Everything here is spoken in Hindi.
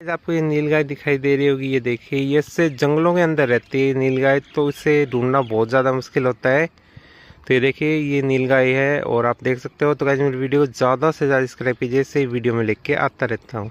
आपको ये नीलगाय दिखाई दे रही होगी, ये देखिए, ये से जंगलों के अंदर रहती है नीलगाय तो इसे ढूंढना बहुत ज़्यादा मुश्किल होता है। तो ये देखिए, ये नीलगाय है और आप देख सकते हो। तो गाइज़ मेरी वीडियो को ज़्यादा से ज़्यादा सब्सक्राइब कीजिए, इसे वीडियो में लिख के आता रहता हूँ।